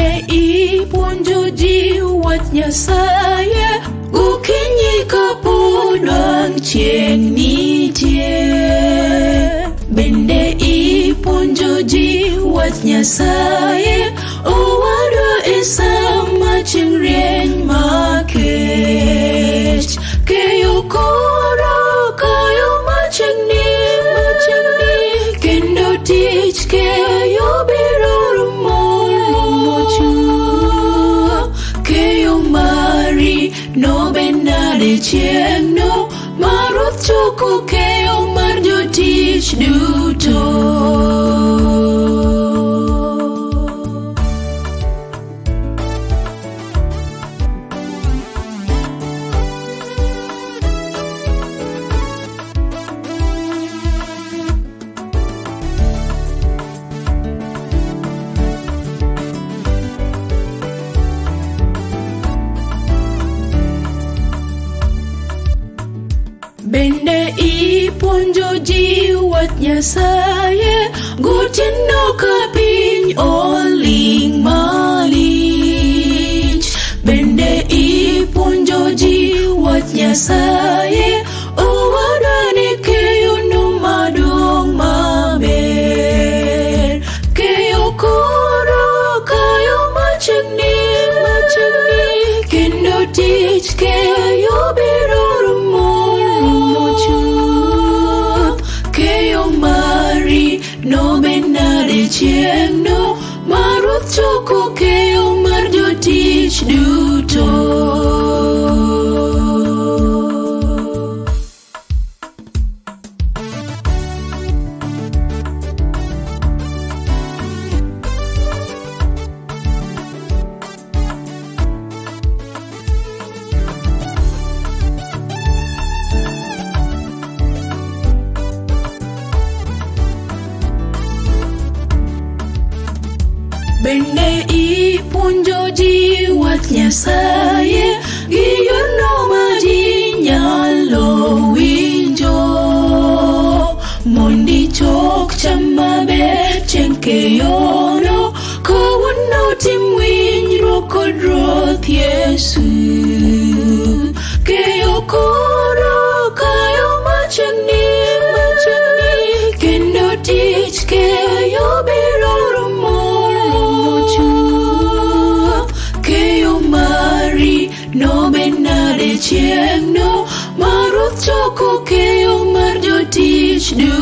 ipuonjo ji wach Nyasaye gokinyi kapod wang' chieng' nitie bende ipuonjo ji wach Nyasaye owadwa e sama chieng' rieny nobenda dichieng'no mar ochuku keyo mar jotich duto bende ipuonjo ji wach Nyasaye gotieno ka piny oling' malich. Bende ipuonjo ji wach Nyasaye chieng'no maruoth choko keyo mar jotich duto bende ipuonjo ji wach Nyasaye, gi yorno ma ji nyalo winjo. Mondi chok cham maber chieng' keyono, kawuono tim winjruok kod Ruoth Yesu. Keyo nobenade chieng'no maruoth choko keyo mar jotich duto